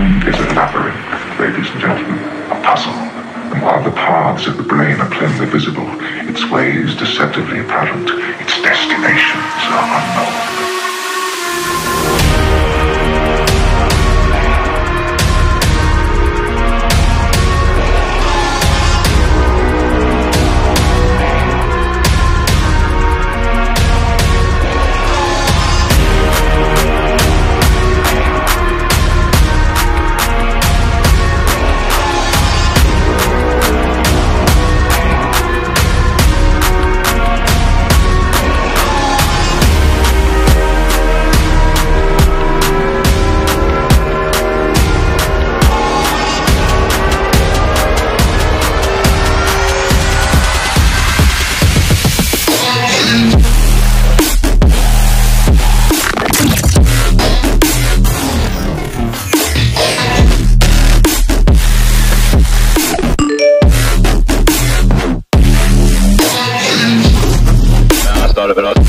mind is a labyrinth, ladies and gentlemen, a puzzle. And while the paths of the brain are plainly visible, its ways deceptively apparent, its destinations are unknown. Claro,